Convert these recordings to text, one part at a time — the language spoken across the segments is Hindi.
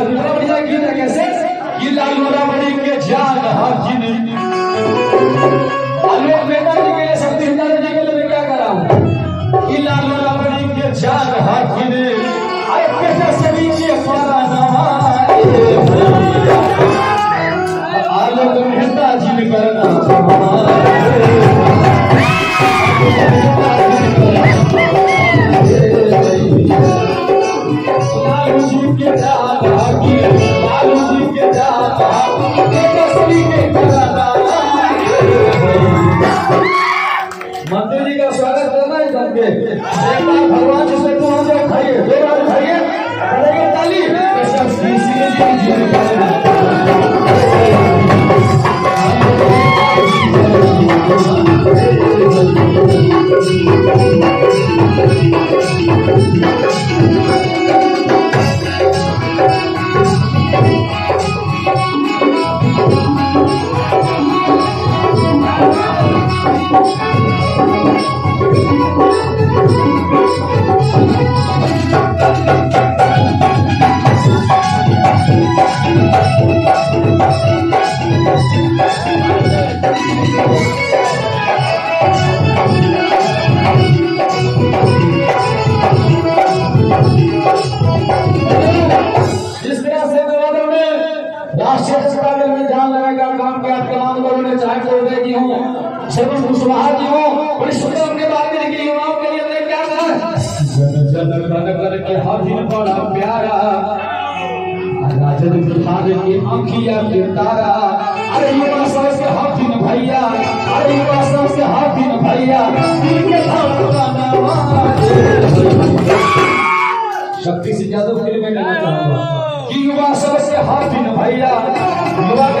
बिना बड़ा बढ़िया गीत है कैसे कि लालूरा बड़ी के जान हाकिन आलोक नेता जी के लिए शक्ति जी के लिए क्या कर रहा कि लालूरा बड़ी के जान हाकिन आए बेटा सभी के आलोक मेहता जी करना करना है सबके एक बार भगवान जी आपके नाम लोगों ने चाहे तो उदय जी हो। शरण कुशवाहा जी हो बड़ी सुंदर उनके बात में लिखी युवाओं के लिए क्या कहा? जन जन के हाजिर बड़ा प्यारा राजन की आंखिया के तारा अरे युवा हाथिन भैया अरे युवा हाथिन भैया। के का शक्ति से ज़्यादा फ़िल्म चाहूँगा कि युवा सबसे हाथिन भैया युवा के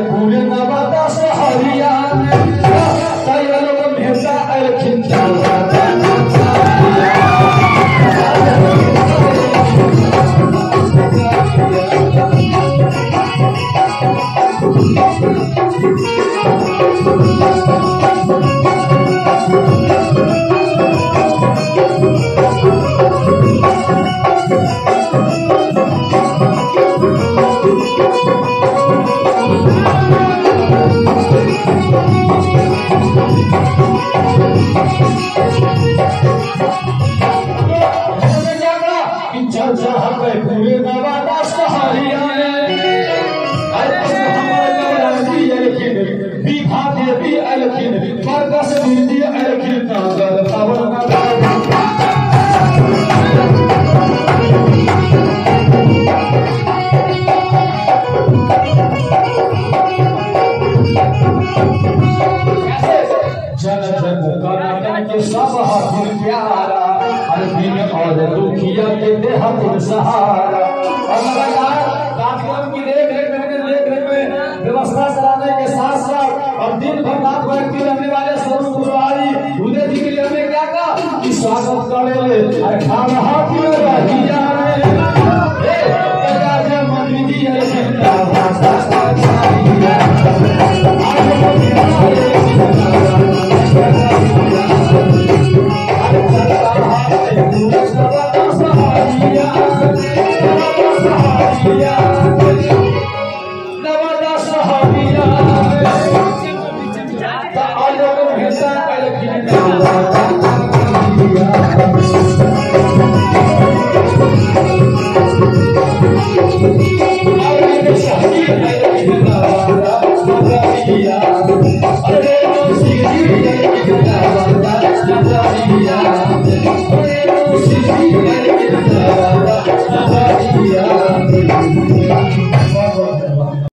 पूरे नवादा सहारिया में स्वागत करे ले अरे